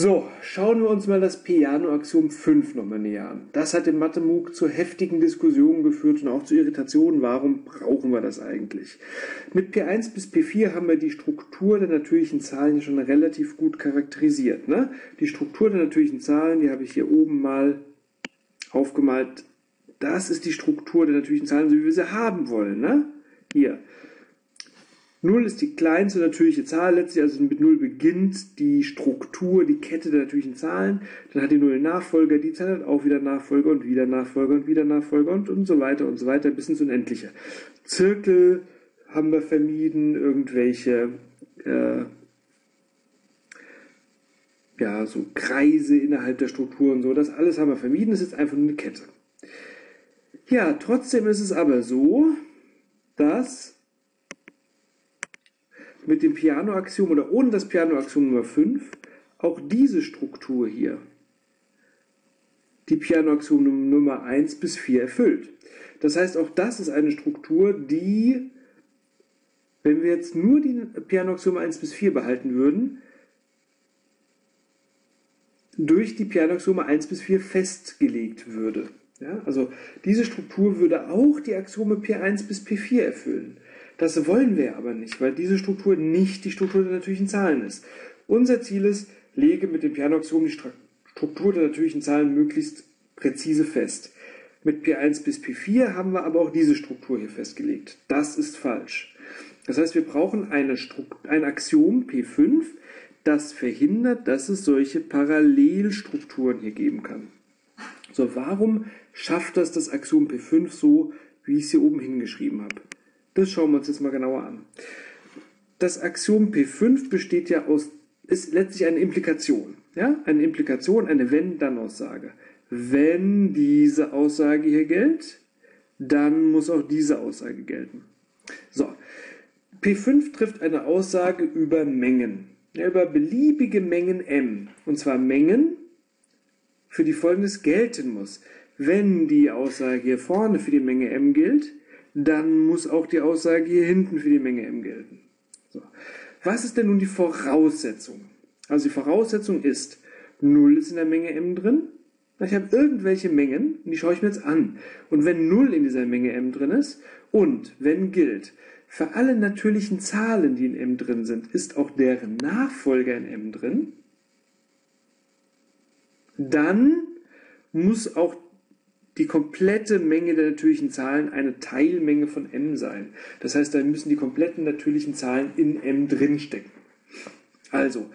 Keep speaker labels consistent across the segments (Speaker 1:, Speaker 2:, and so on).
Speaker 1: So, schauen wir uns mal das Piano-Axiom 5 nochmal näher an. Das hat im Mathe-MOOC zu heftigen Diskussionen geführt und auch zu Irritationen. Warum brauchen wir das eigentlich? Mit P1 bis P4 haben wir die Struktur der natürlichen Zahlen schon relativ gut charakterisiert. Ne? Die Struktur der natürlichen Zahlen, die habe ich hier oben mal aufgemalt. Das ist die Struktur der natürlichen Zahlen, so wie wir sie haben wollen. Ne? Hier. 0 ist die kleinste natürliche Zahl, letztlich also mit 0 beginnt die Struktur, die Kette der natürlichen Zahlen. Dann hat die 0 Nachfolger, die Zahl hat auch wieder Nachfolger und wieder Nachfolger und wieder Nachfolger und, und so weiter und so weiter bis ins Unendliche. Zirkel haben wir vermieden, irgendwelche äh, ja, so Kreise innerhalb der Struktur und so, das alles haben wir vermieden, das ist jetzt einfach nur eine Kette. Ja, trotzdem ist es aber so, dass mit dem Piano-Axiom oder ohne das Piano-Axiom Nummer 5 auch diese Struktur hier die Piano-Axiom Nummer 1 bis 4 erfüllt. Das heißt, auch das ist eine Struktur, die, wenn wir jetzt nur die Piano-Axiome 1 bis 4 behalten würden, durch die Piano-Axiome 1 bis 4 festgelegt würde. Ja, also diese Struktur würde auch die Axiome P1 bis P4 erfüllen. Das wollen wir aber nicht, weil diese Struktur nicht die Struktur der natürlichen Zahlen ist. Unser Ziel ist, lege mit dem Piano-Axiom die Struktur der natürlichen Zahlen möglichst präzise fest. Mit P1 bis P4 haben wir aber auch diese Struktur hier festgelegt. Das ist falsch. Das heißt, wir brauchen eine ein Axiom P5, das verhindert, dass es solche Parallelstrukturen hier geben kann. So, warum schafft das das Axiom P5 so, wie ich es hier oben hingeschrieben habe? Das schauen wir uns jetzt mal genauer an. Das Axiom P5 besteht ja aus, ist letztlich eine Implikation. Ja? Eine Implikation, eine Wenn-Dann-Aussage. Wenn diese Aussage hier gilt, dann muss auch diese Aussage gelten. So. P5 trifft eine Aussage über Mengen. Ja, über beliebige Mengen M. Und zwar Mengen, für die folgendes gelten muss. Wenn die Aussage hier vorne für die Menge M gilt, dann muss auch die Aussage hier hinten für die Menge m gelten. So. Was ist denn nun die Voraussetzung? Also die Voraussetzung ist, 0 ist in der Menge m drin. Ich habe irgendwelche Mengen, und die schaue ich mir jetzt an. Und wenn 0 in dieser Menge m drin ist und wenn gilt, für alle natürlichen Zahlen, die in m drin sind, ist auch deren Nachfolger in m drin, dann muss auch die komplette Menge der natürlichen Zahlen eine Teilmenge von m sein. Das heißt, da müssen die kompletten natürlichen Zahlen in m drinstecken. Also,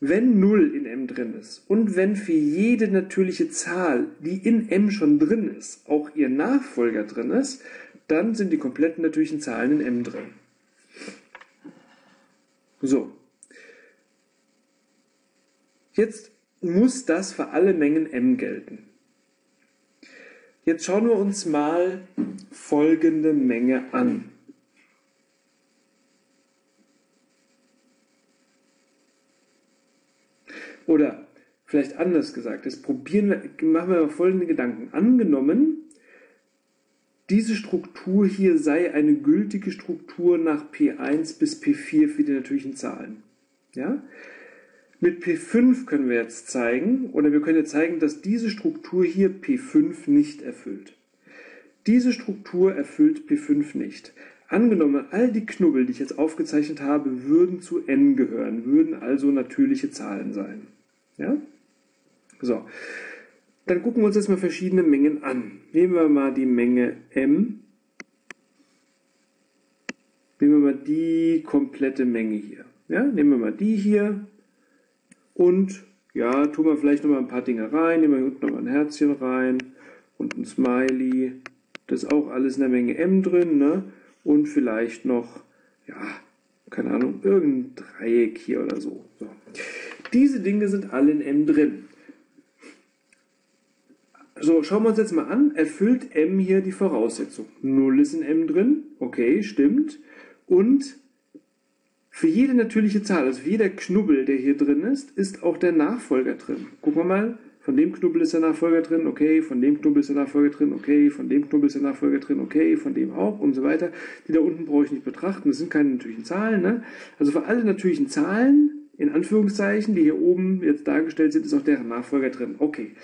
Speaker 1: wenn 0 in m drin ist und wenn für jede natürliche Zahl, die in m schon drin ist, auch ihr Nachfolger drin ist, dann sind die kompletten natürlichen Zahlen in m drin. So. Jetzt muss das für alle Mengen m gelten. Jetzt schauen wir uns mal folgende Menge an. Oder vielleicht anders gesagt, jetzt probieren wir, machen wir mal folgende Gedanken. Angenommen, diese Struktur hier sei eine gültige Struktur nach P1 bis P4 für die natürlichen Zahlen. Ja? Mit P5 können wir jetzt zeigen, oder wir können jetzt zeigen, dass diese Struktur hier P5 nicht erfüllt. Diese Struktur erfüllt P5 nicht. Angenommen, all die Knubbel, die ich jetzt aufgezeichnet habe, würden zu n gehören, würden also natürliche Zahlen sein. Ja? So. Dann gucken wir uns jetzt mal verschiedene Mengen an. Nehmen wir mal die Menge m. Nehmen wir mal die komplette Menge hier. Ja? Nehmen wir mal die hier. Und ja, tun wir vielleicht noch mal ein paar Dinge rein. Nehmen wir unten noch mal ein Herzchen rein und ein Smiley. Das ist auch alles in der Menge M drin, ne? Und vielleicht noch, ja, keine Ahnung, irgendein Dreieck hier oder so. so. Diese Dinge sind alle in M drin. So, schauen wir uns jetzt mal an. Erfüllt M hier die Voraussetzung? 0 ist in M drin. Okay, stimmt. Und für jede natürliche Zahl, also für jeder Knubbel, der hier drin ist, ist auch der Nachfolger drin. Gucken wir mal, von dem Knubbel ist der Nachfolger drin, okay, von dem Knubbel ist der Nachfolger drin, okay, von dem Knubbel ist der Nachfolger drin, okay, von dem auch und so weiter. Die da unten brauche ich nicht betrachten, das sind keine natürlichen Zahlen. Ne? Also für alle natürlichen Zahlen in Anführungszeichen, die hier oben jetzt dargestellt sind, ist auch deren Nachfolger drin. Okay.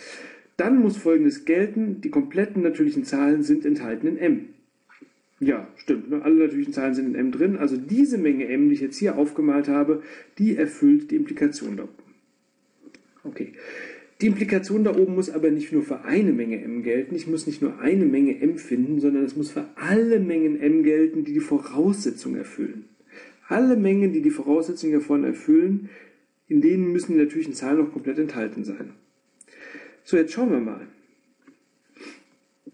Speaker 1: Dann muss folgendes gelten, die kompletten natürlichen Zahlen sind enthalten in m. Ja, stimmt. Ne? Alle natürlichen Zahlen sind in m drin. Also diese Menge m, die ich jetzt hier aufgemalt habe, die erfüllt die Implikation da oben. Okay. Die Implikation da oben muss aber nicht nur für eine Menge m gelten. Ich muss nicht nur eine Menge m finden, sondern es muss für alle Mengen m gelten, die die Voraussetzung erfüllen. Alle Mengen, die die Voraussetzung davon erfüllen, in denen müssen die natürlichen Zahlen noch komplett enthalten sein. So, jetzt schauen wir mal.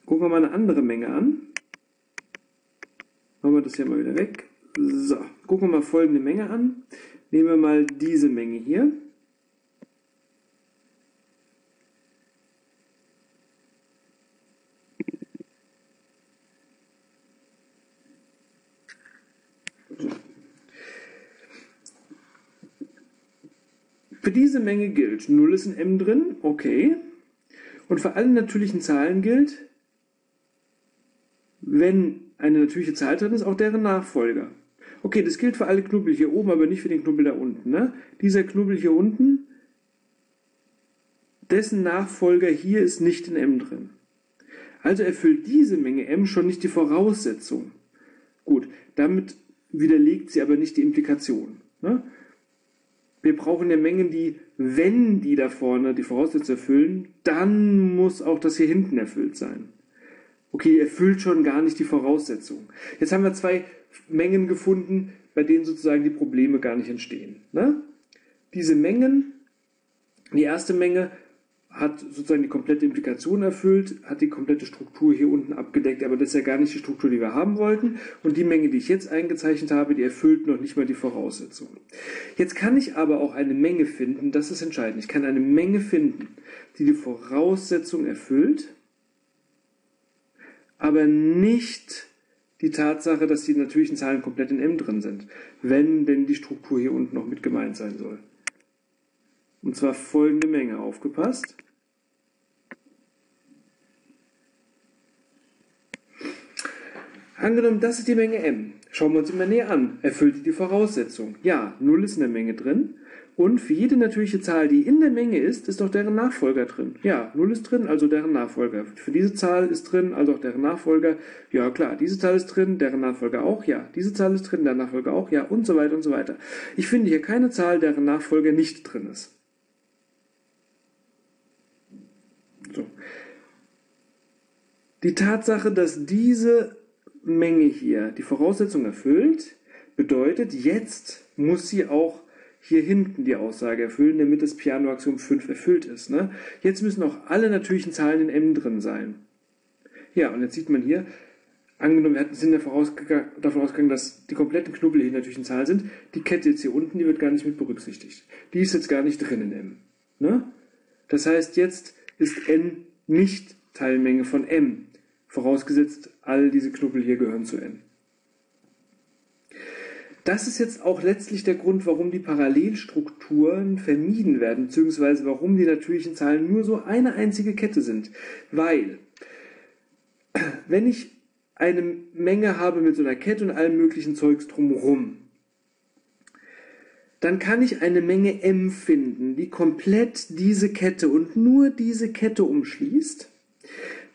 Speaker 1: Gucken wir mal eine andere Menge an. Machen wir das hier mal wieder weg. So, gucken wir mal folgende Menge an. Nehmen wir mal diese Menge hier. Für diese Menge gilt, 0 ist in m drin, okay. Und für alle natürlichen Zahlen gilt, wenn eine natürliche Zahl drin ist, auch deren Nachfolger. Okay, das gilt für alle Knubbel hier oben, aber nicht für den Knubbel da unten. Ne? Dieser Knubbel hier unten, dessen Nachfolger hier ist nicht in m drin. Also erfüllt diese Menge m schon nicht die Voraussetzung. Gut, damit widerlegt sie aber nicht die Implikation. Ne? Wir brauchen ja Mengen, die, wenn die da vorne die Voraussetzung erfüllen, dann muss auch das hier hinten erfüllt sein. Okay, erfüllt schon gar nicht die Voraussetzung. Jetzt haben wir zwei Mengen gefunden, bei denen sozusagen die Probleme gar nicht entstehen. Ne? Diese Mengen, die erste Menge hat sozusagen die komplette Implikation erfüllt, hat die komplette Struktur hier unten abgedeckt, aber das ist ja gar nicht die Struktur, die wir haben wollten. Und die Menge, die ich jetzt eingezeichnet habe, die erfüllt noch nicht mal die Voraussetzungen. Jetzt kann ich aber auch eine Menge finden, das ist entscheidend. Ich kann eine Menge finden, die die Voraussetzung erfüllt, aber nicht die Tatsache, dass die natürlichen Zahlen komplett in M drin sind, wenn denn die Struktur hier unten noch mit gemeint sein soll. Und zwar folgende Menge. Aufgepasst. Angenommen, das ist die Menge m. Schauen wir uns immer näher an. Erfüllt die Voraussetzung? Ja, 0 ist in der Menge drin. Und für jede natürliche Zahl, die in der Menge ist, ist auch deren Nachfolger drin. Ja, 0 ist drin, also deren Nachfolger. Für diese Zahl ist drin, also auch deren Nachfolger. Ja, klar, diese Zahl ist drin, deren Nachfolger auch. Ja, diese Zahl ist drin, deren Nachfolger auch. Ja, und so weiter und so weiter. Ich finde hier keine Zahl, deren Nachfolger nicht drin ist. So. Die Tatsache, dass diese Menge hier die Voraussetzung erfüllt, bedeutet, jetzt muss sie auch hier hinten die Aussage erfüllen, damit das Piano-Axiom 5 erfüllt ist. Ne? Jetzt müssen auch alle natürlichen Zahlen in m drin sein. Ja, und jetzt sieht man hier, angenommen, wir sind davon ausgegangen, dass die kompletten Knubbel hier natürlichen Zahlen sind, die Kette jetzt hier unten, die wird gar nicht mit berücksichtigt. Die ist jetzt gar nicht drin in m. Ne? Das heißt, jetzt ist n nicht Teilmenge von m, vorausgesetzt all diese Knubbel hier gehören zu n. Das ist jetzt auch letztlich der Grund, warum die Parallelstrukturen vermieden werden, beziehungsweise warum die natürlichen Zahlen nur so eine einzige Kette sind. Weil, wenn ich eine Menge habe mit so einer Kette und allem möglichen Zeugs drumherum, dann kann ich eine Menge m finden, die komplett diese Kette und nur diese Kette umschließt.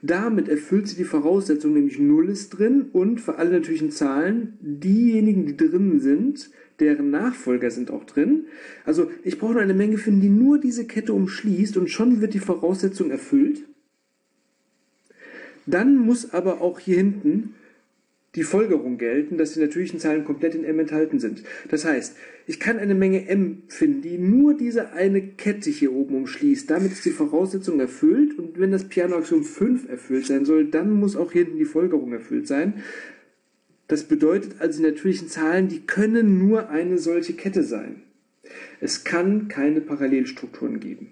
Speaker 1: Damit erfüllt sie die Voraussetzung, nämlich 0 ist drin und für alle natürlichen Zahlen, diejenigen, die drin sind, deren Nachfolger sind auch drin. Also ich brauche nur eine Menge finden, die nur diese Kette umschließt und schon wird die Voraussetzung erfüllt. Dann muss aber auch hier hinten die Folgerung gelten, dass die natürlichen Zahlen komplett in m enthalten sind. Das heißt, ich kann eine Menge m finden, die nur diese eine Kette hier oben umschließt. Damit ist die Voraussetzung erfüllt und wenn das Piano-Axiom 5 erfüllt sein soll, dann muss auch hier hinten die Folgerung erfüllt sein. Das bedeutet also, die natürlichen Zahlen, die können nur eine solche Kette sein. Es kann keine Parallelstrukturen geben.